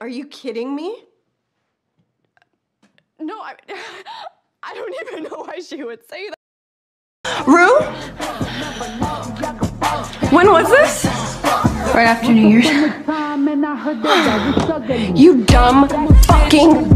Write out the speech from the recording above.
Are you kidding me? No, I, I don't even know why she would say that. Rue? When was this? Right after New Year's. You dumb fucking!